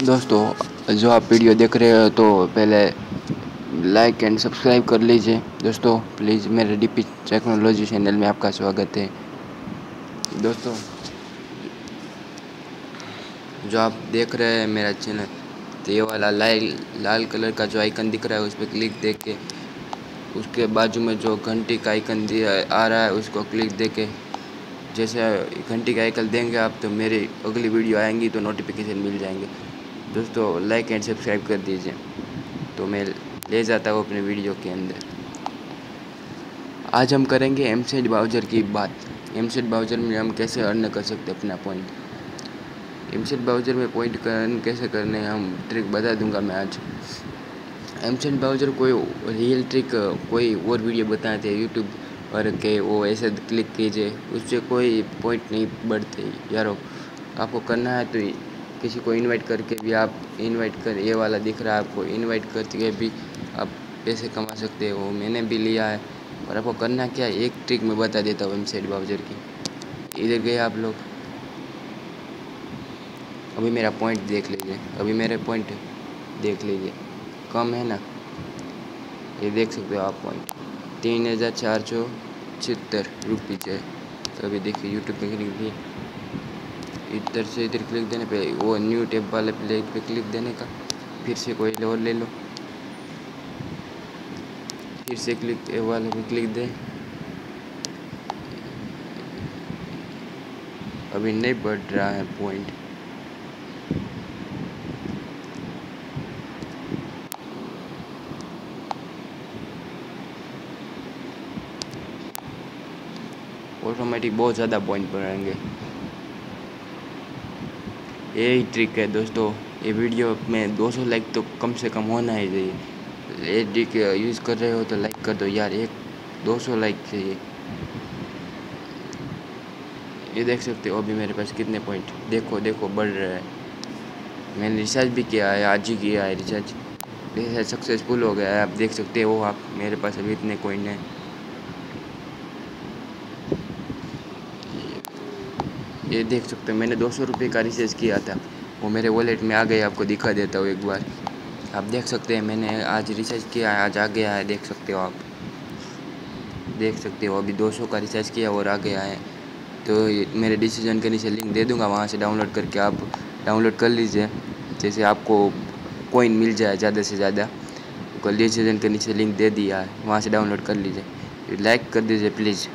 दोस्तों, जो आप वीडियो देख रहे हो तो पहले लाइक एंड सब्सक्राइब कर लीजिए। दोस्तों प्लीज़ मेरे डीपी टेक्नोलॉजी चैनल में आपका स्वागत है। दोस्तों, जो आप देख रहे हैं मेरा चैनल तो ये वाला लाल लाल कलर का जो आइकन दिख रहा है, उस पर क्लिक दे के, उसके बाजू में जो घंटी का आइकन दिया, आ रहा है, उसको क्लिक दे के, जैसे घंटी का आइकन देंगे आप तो मेरी अगली वीडियो आएँगी तो नोटिफिकेशन मिल जाएँगे। दोस्तों लाइक एंड सब्सक्राइब कर दीजिए। तो मैं ले जाता हूँ अपने वीडियो के अंदर। आज हम करेंगे एम सेट बाउजर की बात। एम सेट बाउजर में हम कैसे अर्न कर सकते अपना पॉइंट एम सेट बाउजर में पॉइंट अर्न कैसे करने हम ट्रिक बता दूँगा मैं आज। एम सेट बाउजर कोई रियल ट्रिक कोई और वीडियो बताए थे यूट्यूब पर के वो ऐसे क्लिक कीजिए, उससे कोई पॉइंट नहीं बढ़ते। यारो, आपको करना है तो किसी को इनवाइट करके भी आप इनवाइट कर, ये वाला दिख रहा है, आपको इनवाइट करके भी आप पैसे कमा सकते हो। मैंने भी लिया है। और आपको करना क्या है? एक ट्रिक मैं बता देता हूँ एम सेट बाउजर की। इधर गए आप लोग। अभी मेरा पॉइंट देख लीजिए। अभी मेरे पॉइंट देख लीजिए। कम है ना? ये देख सकते हो आप पॉइंट तीन हज़ार चार सौ छिहत्तर रुपीज़ है। तो अभी देखिए यूट्यूब पे क्लिक दिए इधर से इधर क्लिक देने पे वो न्यू टेप वाले प्ले पे क्लिक देने का, फिर से कोई और ले लो। फिर से क्लिक वाले पे क्लिक दे। अभी नहीं बढ़ रहा है पॉइंट ऑटोमेटिक बहुत ज़्यादा पॉइंट बढ़ाएँगे। यही ट्रिक है दोस्तों। ये वीडियो में 200 लाइक तो कम से कम होना ही चाहिए। ये ट्रिक यूज़ कर रहे हो तो लाइक कर दो यार, एक 200 लाइक चाहिए। ये देख सकते हो अभी मेरे पास कितने पॉइंट देखो देखो, बढ़ रहा है। मैंने रिचार्ज भी किया है, आज ही किया है रिचार्ज रिचार्ज सक्सेसफुल हो गया है, आप देख सकते हो आप, मेरे पास अभी इतने कोइन हैं। ये देख सकते हो, मैंने दो सौ रुपये का रिचार्ज किया था। वो मेरे वॉलेट में आ गया आपको दिखा देता हूँ एक बार। आप देख सकते हैं, मैंने आज रिचार्ज किया है, आज आ गया है, देख सकते हो आप। देख सकते हो, अभी 200 का रिचार्ज किया और आ गया है। तो मेरे डिसीज़न के नीचे लिंक दे दूँगा, वहाँ से डाउनलोड करके आप डाउनलोड कर लीजिए। जैसे आपको कोइन मिल जाए ज़्यादा से ज़्यादा डिसीज़न के नीचे लिंक दे दिया है, वहाँ से डाउनलोड कर लीजिए। लाइक कर दीजिए प्लीज़